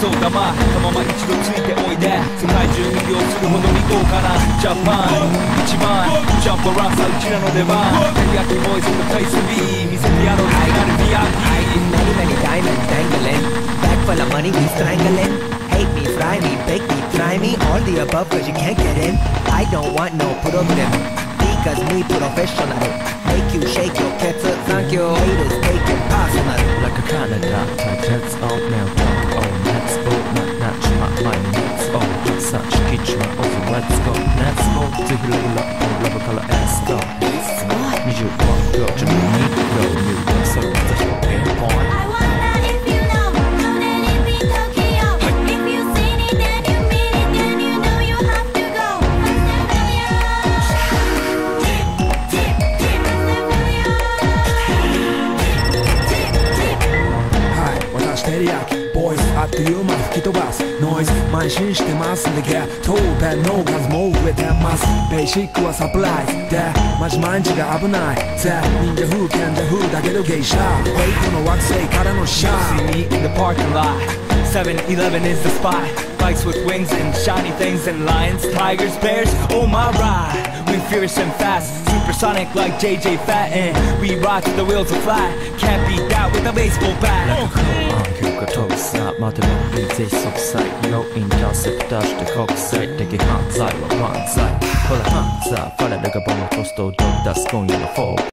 街の演奏玉たまま一度ついておいで世界中魅了するほどに豪華なジャパン一番ジャンプランサーうちらの出番照り焼きボーイズのプレイス B 見せてやろう愛なる VIP Many, many diamonds dangling. Bag full of money, we strangling. Hate me, fry me, bake me, try me. All the above, cause you can't get in. I don't want no problem. Because me professional. Make you shake your cats, thank you. Haters take it personal. Like a Canada, tight heads on now talk on ぜひレギュラーのラブからエスト21秒準備に秒入力それまた表現ポイント I ボイスあっという間に吹き飛ばすノイズ慢心してますんでゲットペンの数も増えてますベーシックはサプライズでマジ毎日が危ないぜ忍者風賢者風だけど芸者ウェイトの惑星からのシャー See me in the parking lot. 7-Eleven is the spot. Bikes with wings and shiny things And lions, tigers, bears, oh my ride. We fierce and fast, supersonic like JJ Fad. we rock the wheels of fly. Can't beat that with a baseball bat. Oh, が遠さまとめぜひ即歳ノインターセプターして国際的犯罪は犯罪ほら犯罪彼らがボム落とすと踊り出す今夜のフォー